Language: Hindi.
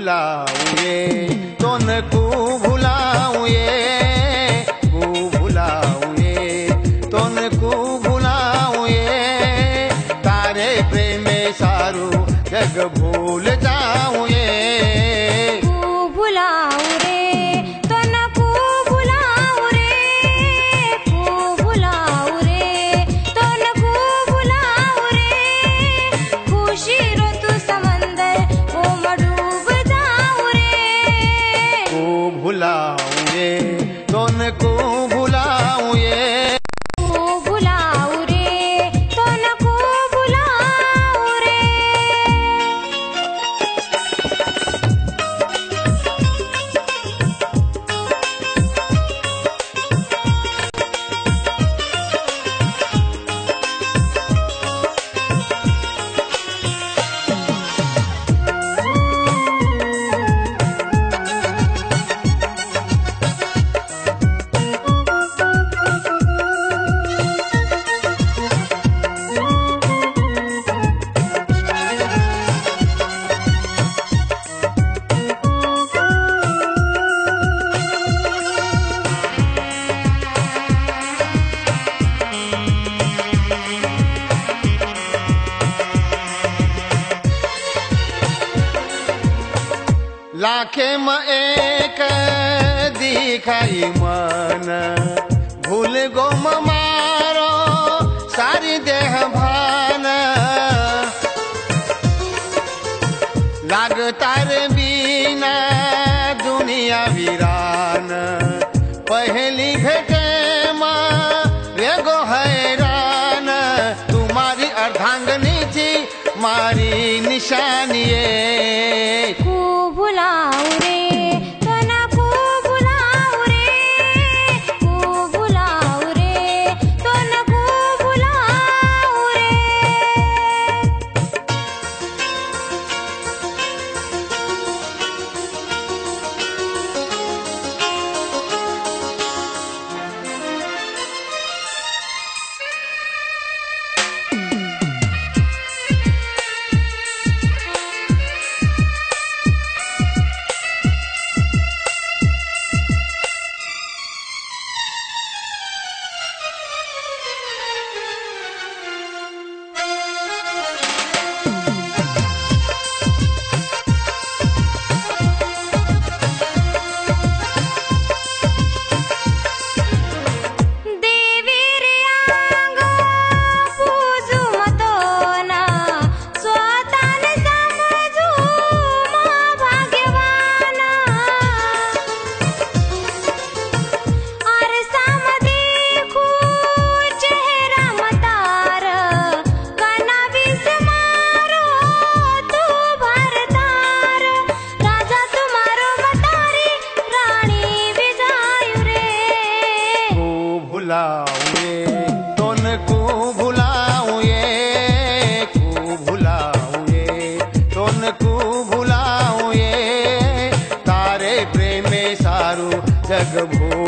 भुलाऊए तो न को को आखे एक दिखाई मन। भूल गो मारो सारी देह भान। लाग तार बीना दुनिया वीरान। पहली भेटे मे गो हैरान। तुम्हारी अर्धांगनी थी मारी निशानिए chegamos.